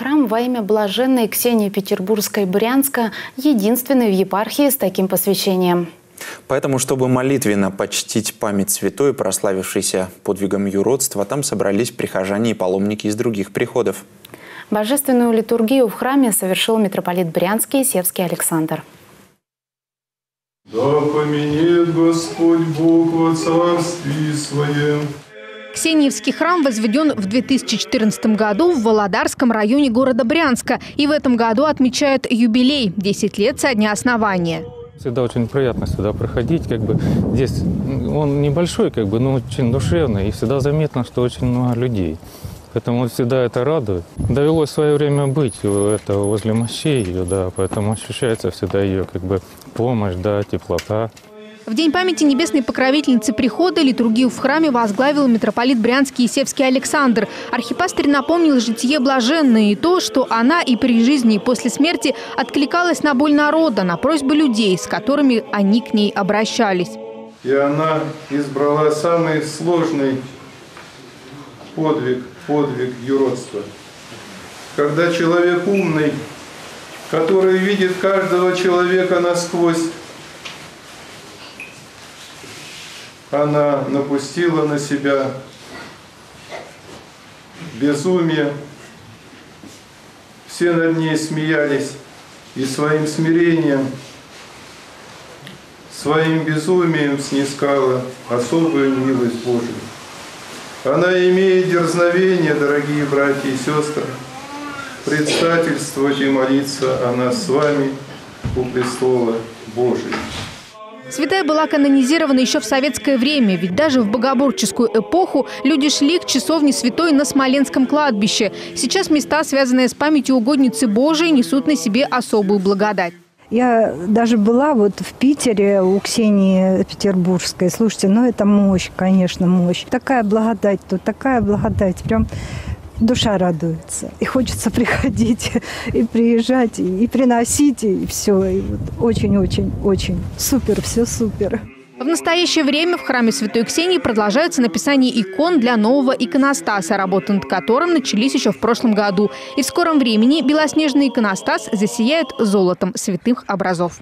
Храм во имя блаженной Ксении Петербургской Брянска единственный в епархии с таким посвящением. Поэтому, чтобы молитвенно почтить память святой, прославившейся подвигом юродства, там собрались прихожане и паломники из других приходов. Божественную литургию в храме совершил митрополит Брянский Севский Александр. Да поменет Господь Бог во царстве своем. Ксениевский храм возведен в 2014 году в Володарском районе города Брянска. И в этом году отмечают юбилей – 10 лет со дня основания. Всегда очень приятно сюда проходить, как бы здесь он небольшой, как бы, но очень душевный, и всегда заметно, что очень много людей. Поэтому всегда это радует. Довелось в свое время быть это возле мощей ее, да, поэтому ощущается всегда ее как бы помощь, да, теплота. В День памяти небесной покровительницы прихода литургию в храме возглавил митрополит Брянский и Севский Александр. Архипастырь напомнил житие блаженное и то, что она и при жизни, и после смерти откликалась на боль народа, на просьбы людей, с которыми они к ней обращались. И она избрала самый сложный подвиг, подвиг юродства. Когда человек умный, который видит каждого человека насквозь, она напустила на себя безумие. Все над ней смеялись и своим смирением, своим безумием снискала особую милость Божию. Она имеет дерзновение, дорогие братья и сестры, предстательствовать и молиться о нас с вами у престола Божия. Святая была канонизирована еще в советское время, ведь даже в богоборческую эпоху люди шли к часовне святой на Смоленском кладбище. Сейчас места, связанные с памятью угодницы Божией, несут на себе особую благодать. Я даже была вот в Питере у Ксении Петербургской. Слушайте, ну это мощь, конечно, мощь. Такая благодать тут, такая благодать. Прям душа радуется. И хочется приходить, и приезжать, и, приносить, и все. И вот очень-очень-очень супер, все супер. В настоящее время в храме Святой Ксении продолжается написание икон для нового иконостаса, работы над которым начались еще в прошлом году. И в скором времени белоснежный иконостас засияет золотом святых образов.